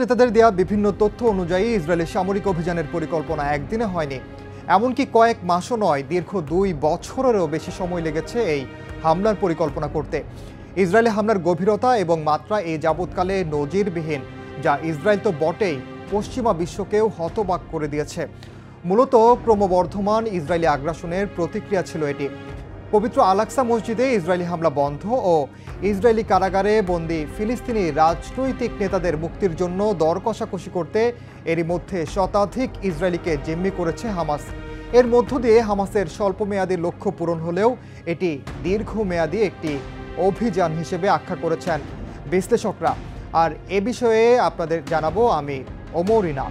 নেতাদের দেয়া বিভিন্ন তথ্য অনুযায়ী ইসরায়েলের সামরিক অভিযানের পরিকল্পনা একদিনে হয়নি। এমনকি কয়েক মাসও নয়, দীর্ঘ দুই বছরেরও বেশি সময় লেগেছে এই হামলার পরিকল্পনা করতে। ইসরায়েলে হামলার গভীরতা এবং মাত্রা এই যাবৎকালে নজিরবিহীন, যা ইসরায়েল তো বটেই, পশ্চিমা বিশ্বকেও হতবাক করে দিয়েছে। মূলত ক্রমবর্ধমান ইসরায়েলি আগ্রাসনের প্রতিক্রিয়া ছিল এটি। পবিত্র আলাক্সা মসজিদে ইসরায়েলি হামলা বন্ধ ও ইসরায়েলি কারাগারে বন্দি ফিলিস্তিনি রাজনৈতিক নেতাদের মুক্তির জন্য দর কষাকষি করতে এরই মধ্যে শতাধিক ইসরায়েলিকে জিম্মি করেছে হামাস। এর মধ্য দিয়ে হামাসের স্বল্পমেয়াদী লক্ষ্য পূরণ হলেও এটি দীর্ঘমেয়াদী একটি অভিযান হিসেবে আখ্যা করেছেন বিশ্লেষকরা। আর এ বিষয়ে আপনাদের জানাব আমি ওমরিনা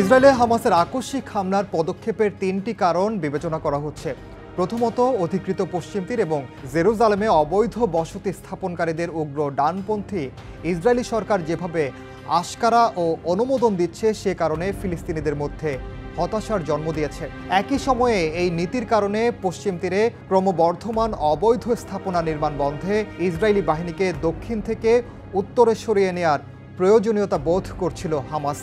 ইসরায়েলে হামাসের আকস্মিক হামলার পদক্ষেপের তিনটি কারণ বিবেচনা করা হচ্ছে। প্রথমত, অধিকৃত পশ্চিম তীর এবং জেরুজালেমে অবৈধ বসতি স্থাপনকারীদের উগ্র ডানপন্থী ইসরায়েলি সরকার যেভাবে আশকারা ও অনুমোদন দিচ্ছে, সে কারণে ফিলিস্তিনিদের মধ্যে হতাশার জন্ম দিয়েছে। একই সময়ে এই নীতির কারণে পশ্চিম তীরে ক্রমবর্ধমান অবৈধ স্থাপনা নির্মাণ বন্ধে ইসরায়েলি বাহিনীকে দক্ষিণ থেকে উত্তরে সরিয়ে নেয়ার প্রয়োজনীয়তা বোধ করছিল হামাস।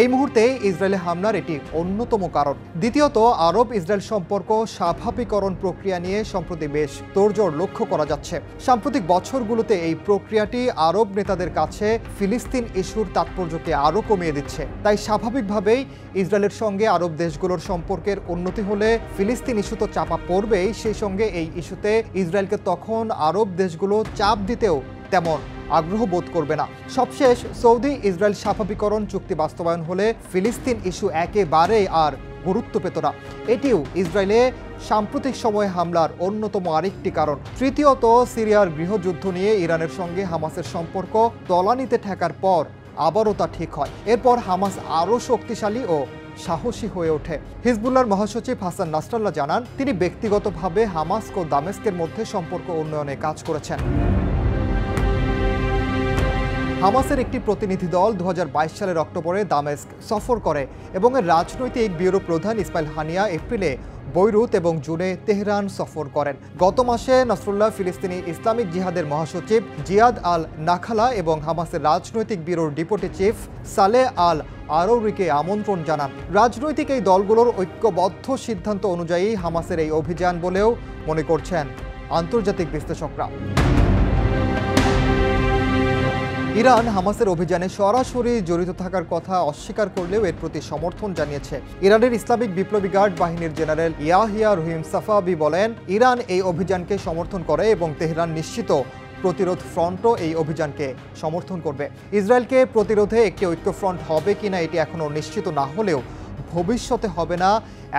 এই মুহূর্তে ইসরায়েলে হামলার এটি অন্যতম কারণ। দ্বিতীয়ত, আরব ইসরায়েল সম্পর্ক স্বাভাবিকরণ প্রক্রিয়া নিয়ে সম্প্রতি বেশ তোড়জোড় লক্ষ্য করা যাচ্ছে। সাম্প্রতিক বছরগুলোতে এই প্রক্রিয়াটি আরব নেতাদের কাছে ফিলিস্তিন ইস্যুর তাৎপর্যকে আরও কমিয়ে দিচ্ছে। তাই স্বাভাবিকভাবেই ইসরায়েলের সঙ্গে আরব দেশগুলোর সম্পর্কের উন্নতি হলে ফিলিস্তিন ইস্যু তো চাপা পড়বেই, সেই সঙ্গে এই ইস্যুতে ইসরায়েলকে তখন আরব দেশগুলো চাপ দিতেও তেমন আগ্রহ বোধ করবে না। সবশেষ, সৌদি ইসরায়েল স্বাভাবিকরণ চুক্তি বাস্তবায়ন হলে ফিলিস্তিন ইস্যু একেবারে আর গুরুত্ব পেত না। এটিও ইসরায়েলে সাম্প্রতিক সময়ে হামলার অন্যতম আরেকটি কারণ। তৃতীয়ত, সিরিয়ার গৃহযুদ্ধ নিয়ে ইরানের সঙ্গে হামাসের সম্পর্ক তলানিতে ঠেকার পর আবারও তা ঠিক হয়। এরপর হামাস আরও শক্তিশালী ও সাহসী হয়ে ওঠে। হিজবুল্লার মহাসচিব হাসান নাসরাল্লাহ জানান, তিনি ব্যক্তিগতভাবে হামাস ও দামেস্কের মধ্যে সম্পর্ক উন্নয়নে কাজ করেছেন। হামাসের একটি প্রতিনিধি দল দু হাজার বাইশ সালের অক্টোবরে দামেস্ক সফর করে এবং এর রাজনৈতিক ব্যুরো প্রধান ইসমাইল হানিয়া এপ্রিলে বৈরুত এবং জুনে তেহরান সফর করেন। গত মাসে নসরুল্লাহ ফিলিস্তিনি ইসলামিক জিহাদের মহাসচিব জিয়াদ আল নাখালা এবং হামাসের রাজনৈতিক ব্যুরোর ডিপুটি চিফ সালে আল আরৌরিকে আমন্ত্রণ জানান। রাজনৈতিক এই দলগুলোর ঐক্যবদ্ধ সিদ্ধান্ত অনুযায়ী হামাসের এই অভিযান বলেও মনে করছেন আন্তর্জাতিক বিশ্লেষকরা। ইরান হামাসের অভিযানে সরাসরি জড়িত থাকার কথা অস্বীকার করলেও এর প্রতি সমর্থন জানিয়েছে। ইরানের ইসলামিক বিপ্লবী গার্ড বাহিনীর জেনারেল ইয়াহিয়া রহিম সাফাবি বলেন, ইরান এই অভিযানকে সমর্থন করে এবং তেহরান নিশ্চিত প্রতিরোধ ফ্রন্টও এই অভিযানকে সমর্থন করবে। ইসরায়েলকে প্রতিরোধে একটি ঐক্যফ্রন্ট হবে কিনা এটি এখনও নিশ্চিত না হলেও ভবিষ্যতে হবে না,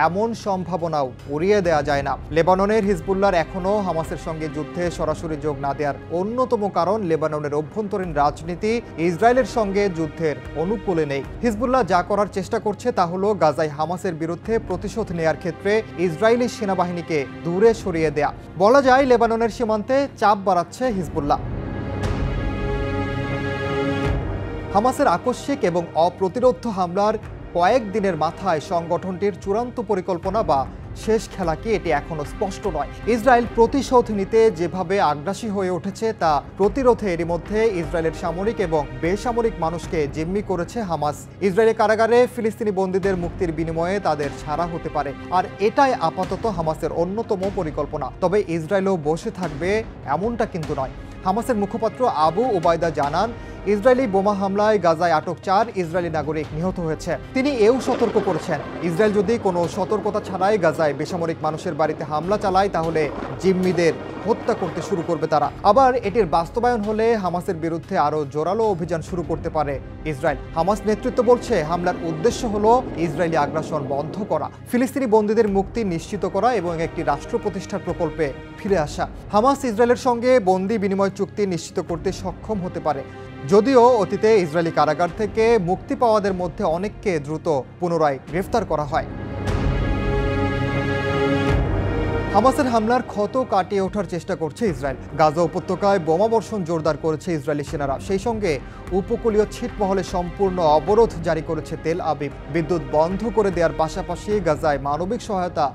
এমন সম্ভাবনাও উড়িয়ে দেওয়া যায় না। লেবাননের হিজবুল্লার এখনও হামাসের সঙ্গে যুদ্ধে সরাসরি যোগ না দেওয়ার অন্যতম কারণ লেবাননের অভ্যন্তরীণ রাজনীতি ইসরায়েলের সঙ্গে যুদ্ধের অনুকূলে নেই। হিজবুল্লাহ যা করার চেষ্টা করছে তা হলো গাজায় হামাসের বিরুদ্ধে প্রতিশোধ নেয়ার ক্ষেত্রে ইসরায়েলি সেনাবাহিনীকে দূরে সরিয়ে দেয়া। বলা যায় লেবাননের সীমান্তে চাপ বাড়াচ্ছে হিজবুল্লাহ। হামাসের আকস্মিক এবং অপ্রতিরোধ্য হামলার কয়েক দিনের মাথায় সংগঠনটির চূড়ান্ত পরিকল্পনা বা শেষ খেলা কি এটি এখনও স্পষ্ট নয়। ইসরায়েল প্রতিশোধ নিতে যেভাবে আগ্রাসী হয়ে উঠেছে, তা প্রতিরোধে এরই মধ্যে ইসরায়েলের সামরিক এবং বেসামরিক মানুষকে জিম্মি করেছে হামাস। ইসরায়েলের কারাগারে ফিলিস্তিনি বন্দীদের মুক্তির বিনিময়ে তাদের ছাড়া হতে পারে। আর এটাই আপাতত হামাসের অন্যতম পরিকল্পনা। তবে ইসরায়েলও বসে থাকবে এমনটা কিন্তু নয়। হামাসের মুখপাত্র আবু ওবায়দা জানান ইসরায়েলি বোমা হামলায় গাজায় আটক চার ইসরায়েলি নাগরিক নিহত হয়েছে। তিনি এও সতর্ক করেছেন। ইসরায়েল যদি কোনো সতর্কতা ছাড়াই গাজায় বেসামরিক মানুষের বাড়িতে হামলা চালায়, তাহলে জিম্মিদের হত্যা করতে শুরু করবে তারা। আবার এটির বাস্তবায়ন হলে হামাসের বিরুদ্ধে আরও জোরালো অভিযান শুরু করতে পারে ইসরায়েল। হামাস নেতৃত্ব বলছে, হামলার উদ্দেশ্য হলো ইসরায়েলি আগ্রাসন বন্ধ করা, ফিলিস্তিনি বন্দীদের মুক্তি নিশ্চিত করা এবং একটি রাষ্ট্র প্রতিষ্ঠার প্রকল্পে ফিরে আসা। হামাস ইসরায়েলের সঙ্গে বন্দি বিনিময় চুক্তি নিশ্চিত করতে সক্ষম হতে পারে। যদিও অতীতে ইসরায়েলি কারাগার থেকে মুক্তি পাওয়াদের মধ্যে অনেককে দ্রুত পুনরায় গ্রেফতার করা হয়। হামাসের হামলার ক্ষত কাটিয়ে ওঠার চেষ্টা করছে ইসরায়েল। গাজা উপত্যকায় বোমাবর্ষণ জোরদার করেছে ইসরায়েলি সেনারা। সেই সঙ্গে উপকূলীয় ছিটমহলে সম্পূর্ণ অবরোধ জারি করেছে তেল আবিব। বিদ্যুৎ বন্ধ করে দেওয়ার পাশাপাশি গাজায় মানবিক সহায়তা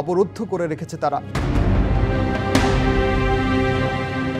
অবরুদ্ধ করে রেখেছে তারা।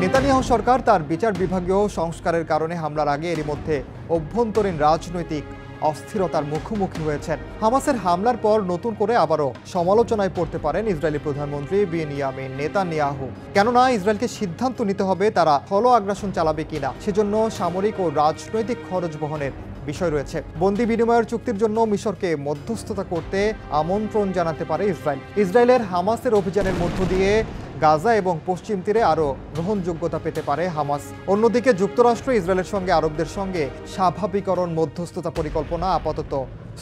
নেতানিয়াহু সরকার তার বিচার বিভাগীয় সংস্কারের কারণে হামলার আগে এরই মধ্যে অভ্যন্তরীণ রাজনৈতিক অস্থিরতার মুখোমুখি হয়েছেন। হামাসের হামলার পর নতুন করে আবারও সমালোচনায় পড়তে পারেন ইসরায়েলি প্রধানমন্ত্রী বিনিয়ামিন নেতানিয়াহু। কেননা, ইসরায়েলকে সিদ্ধান্ত নিতে হবে তারা হলো আগ্রাসন চালাবে কিনা, সেজন্য সামরিক ও রাজনৈতিক খরচ বহনের বিষয় রয়েছে। বন্দি বিনিময়ের চুক্তির জন্য মিশরকে মধ্যস্থতা করতে আমন্ত্রণ জানাতে পারে ইসরায়েল। ইসরায়েলের হামাসের অভিযানের মধ্য দিয়ে গাজা এবং পশ্চিম তীরে আরও গ্রহণযোগ্যতা পেতে পারে হামাস। অন্যদিকে যুক্তরাষ্ট্র ইসরায়েলের সঙ্গে আরবদের সঙ্গে স্বাভাবিকরণ মধ্যস্থতা পরিকল্পনা আপাতত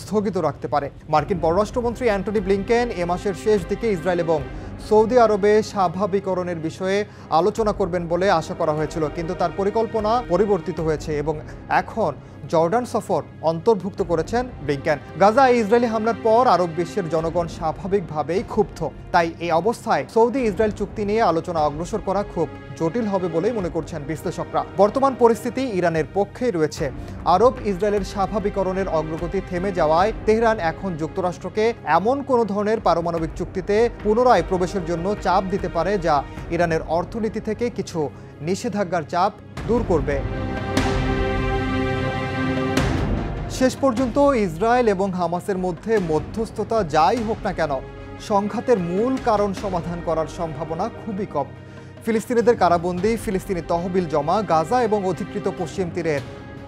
স্থগিত রাখতে পারে। মার্কিন পররাষ্ট্রমন্ত্রী অ্যান্টনি ব্লিংকেন এ মাসের শেষ দিকে ইসরায়েল এবং সৌদি আরবে স্বাভাবিকরণের বিষয়ে আলোচনা করবেন বলে আশা করা হয়েছিল, কিন্তু তার পরিকল্পনা পরিবর্তিত হয়েছে এবং এখন জর্ডান সফর অন্তর্ভুক্ত করেছেন ব্লিংকেন। গাজা ইসরায়েলি হামলার পর আরব বিশ্বের জনগণ স্বাভাবিকভাবেই ক্ষুব্ধ। তাই এই অবস্থায় সৌদি ইসরায়েল চুক্তি নিয়ে আলোচনা অগ্রসর করা খুব জটিল হবে বলেই মনে করছেন বিশ্লেষকরা। বর্তমান পরিস্থিতি ইরানের পক্ষেই রয়েছে। আরব ইসরায়েলের স্বাভাবিকরণের অগ্রগতি থেমে যাওয়ায় তেহরান এখন যুক্তরাষ্ট্রকে এমন কোনো ধরনের পারমাণবিক চুক্তিতে পুনরায় প্রবেশের জন্য চাপ দিতে পারে যা ইরানের অর্থনীতি থেকে কিছু নিষেধাজ্ঞার চাপ দূর করবে। শেষ পর্যন্ত ইসরায়েল এবং হামাসের মধ্যে মধ্যস্থতা যাই হোক না কেন, সংঘাতের মূল কারণ সমাধান করার সম্ভাবনা খুবই কম। ফিলিস্তিনিদের কারাবন্দি ফিলিস্তিনি তহবিল জমা, গাজা এবং অধিকৃত পশ্চিম তীরের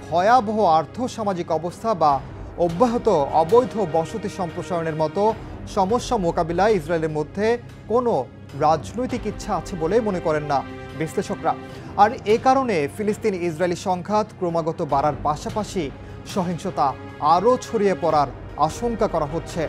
ভয়াবহ আর্থসামাজিক অবস্থা বা অব্যাহত অবৈধ বসতি সম্প্রসারণের মতো সমস্যা মোকাবিলায় ইসরায়েলের মধ্যে কোনো রাজনৈতিক ইচ্ছা আছে বলে মনে করেন না বিশ্লেষকরা। আর এ কারণে ফিলিস্তিন ইসরায়েলি সংঘাত ক্রমাগত বাড়ার পাশাপাশি সহিংসতা আরও ছড়িয়ে পড়ার আশঙ্কা করা হচ্ছে।